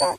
예.